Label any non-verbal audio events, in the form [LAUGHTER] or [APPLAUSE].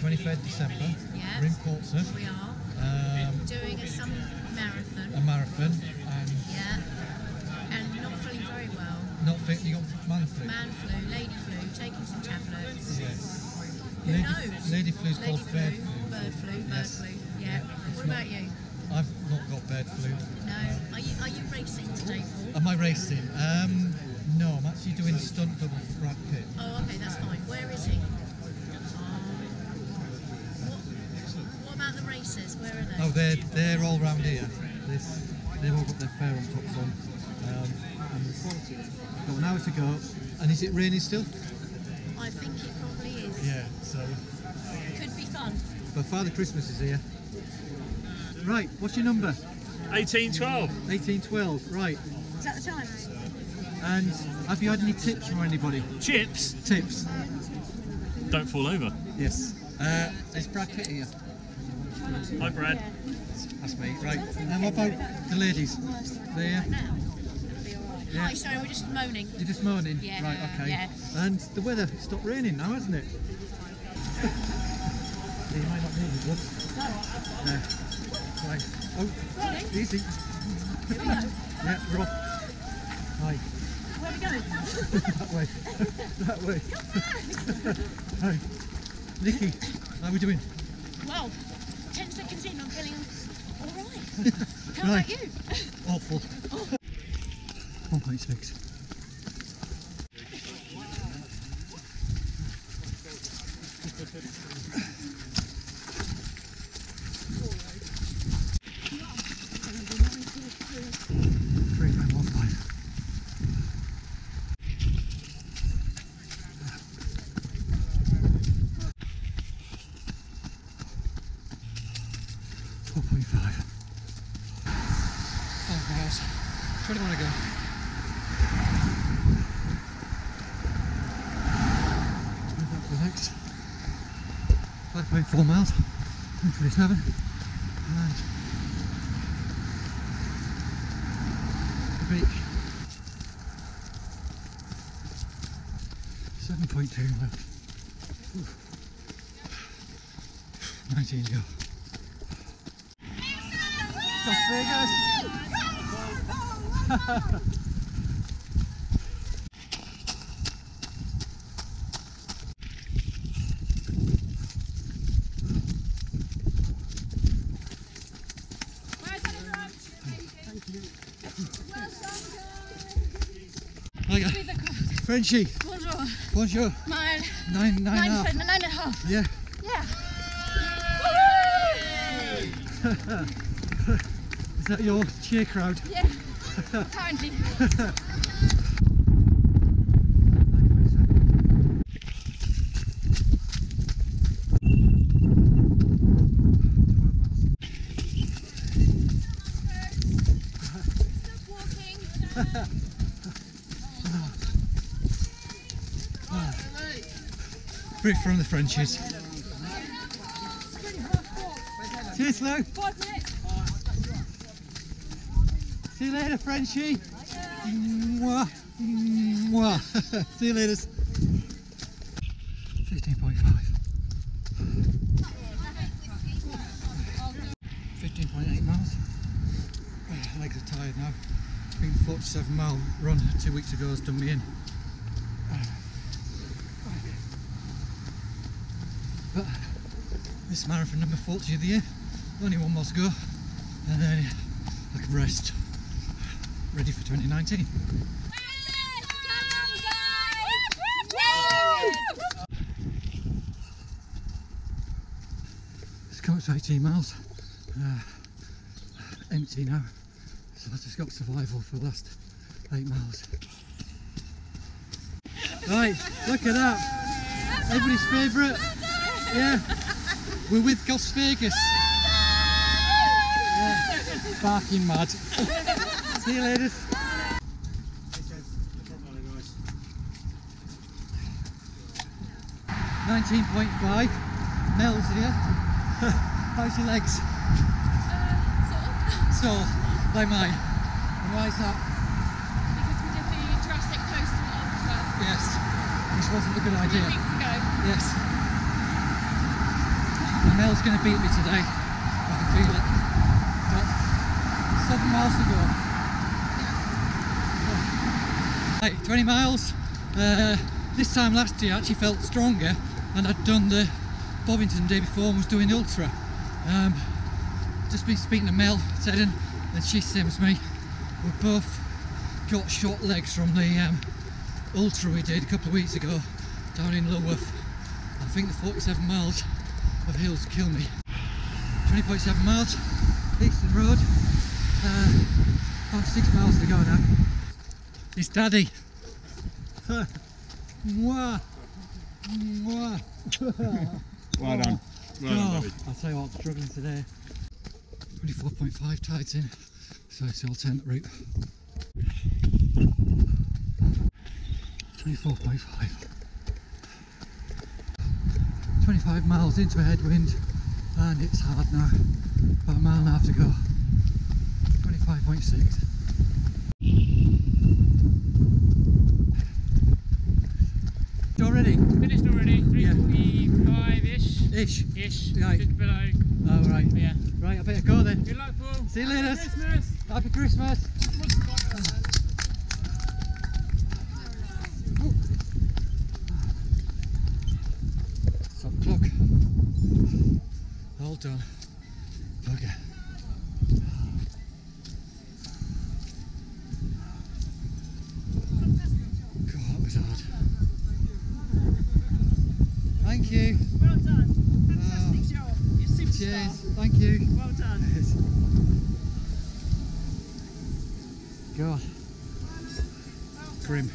23rd December. Yeah. We're in Portsmouth. We are Um, doing a some marathon. a marathon and Yeah. And not feeling very well. not fit. You got man flu. Man flu, lady flu, taking some tablets. Yes. Who lady, knows? Lady flu's Lady called bird flu, flu. Bird flu, bird Yes. flu. Yeah. Yeah, What about you? I've not got bird flu. No. Are you are you racing today, Paul? Am I racing? Um, no, I'm actually doing stunt double for Brad Pitt. Oh, okay, that's fine. Where is he? Oh. What, what about the races? Where are they? Oh, they're they're all round here. This they've all got their fair on tops on. Um, and we've got an hour to go. And is it raining still? I think it probably is. Yeah. So, Could be fun. but Father Christmas is here. Right. What's your number? 1812. 1812. Right. Is that the time? And have you had any tips from anybody? Chips. Tips. Don't fall over. Yes. Uh, is Brad Pitt here? Hi, Brad. That's me. Right. And what about the ladies? There. Now. Yeah. Hi, sorry, we're just moaning. You're just moaning? Yeah, Right, okay. yeah. And the weather stopped raining now, hasn't it? [LAUGHS] you might not need it, look. Yeah. Right. Oh, easy. [LAUGHS] yeah, we're off. Hi. Where are we going? [LAUGHS] that way. that way. Hi. Nikki, how are we doing? Well, 10 seconds in, I'm feeling. [LAUGHS] How Right. about you? Awful. [LAUGHS] 1.6. Three nine one five. Four point five. Five miles. Where do you want to go? Move up the next. 5.4 miles. 27. And the beach. 7.2 left. Oof. 19 to Vegas! Hiya. Frenchie, Bonjour. bonjour. Mine. Nine, nine, Nine, half. nine, nine and a half. Yeah. Yeah. [LAUGHS] Is that your cheer crowd? Yeah. Apparently. Brick from the Frenchies. Cheers, Lou. See you later, Frenchie. Mwah. Mwah. [LAUGHS] See you later. 15.5. 15.8 miles. Legs are tired now. I think 47 mile run two weeks ago has done me in. But this marathon number 40 of the year, only one more to go, and then I can rest. Ready for 2019. It's come up to 18 miles. Uh, empty now. So I've just got survival for the last eight miles. Right, look at that. Everybody's favourite. Yeah. We're with Las Vegas. Yeah. Barking mad. [LAUGHS] See you later. Nineteen point five. Mel's here. [LAUGHS] How's your legs? Uh, so, like mine. And why is that? Because we did the Jurassic Coastal Ultra Yes. This wasn't a good idea. weeks ago. Yes. miles going to beat me today. I can feel it. But seven miles to go. Right, 20 miles. Uh, this time last year I actually felt stronger and I'd done the Bovington the day before and was doing ultra. Um, just been speaking to Mel Seddon and she's same as me. We both got short legs from the um, ultra we did a couple of weeks ago down in Lulworth. I think the 47 miles of hills kill me. 20.7 miles, Eastern Road. Uh, about six miles to go now. It's Daddy. Mwah. Mwah. Well done. Well Oh, Bobby. I'll tell you what, I'm struggling today. 24.5 tides in, so it's the alternate route. 24.5. 25 miles into a headwind, and it's hard now. About a mile and a half to go. 25.6. Ish. Ish. Right. Just below. Oh, right. Yeah. Right, I better go then. Good luck, Paul. See you later. Christmas. Happy Christmas. Stop clock. All done. Okay. God, that was hard. Thank you. Well done. Fantastic job. You're superstar. Cheers. Thank you. Well done. God. Grim.